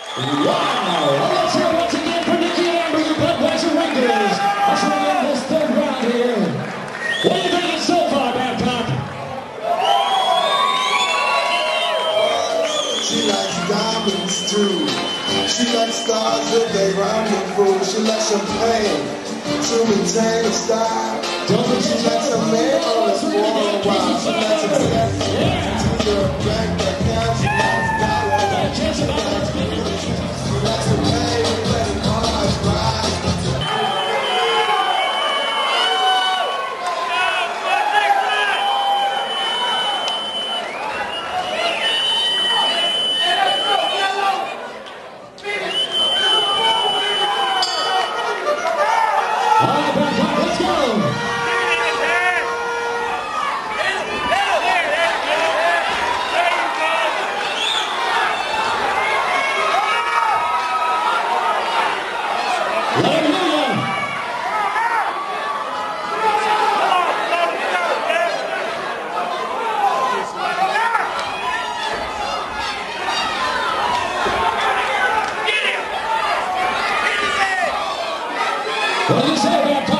Wow! Let's hear once again for Nikki Amber, your Budweiser Rangers. Ushering in this third round here. What are you thinking so far, Babcock? She likes diamonds too. She likes stars with a rendezvous. She likes champagne to maintain a style. Don't She likes a man on the. She likes to the bank What do you?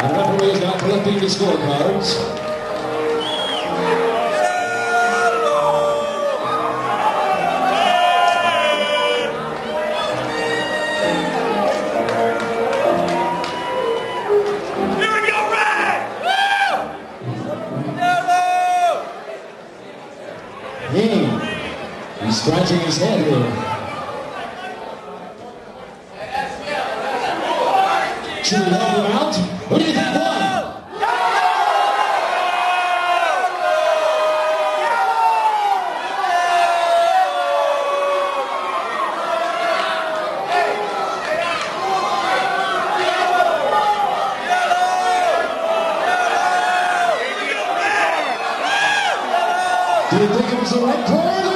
The referee is now collecting the scorecards. Hmm. He's scratching his head here. Should we help him out? What do you think, one? Do you think it was the right call either?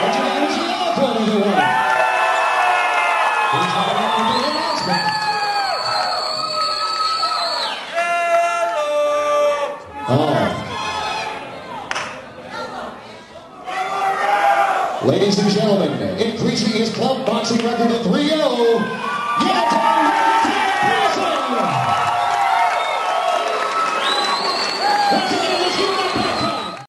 Or do you think it was the yellow call either one? He's allowed to do the announcement. Oh. Ladies and gentlemen, increasing his club boxing record to 3-0, Yamato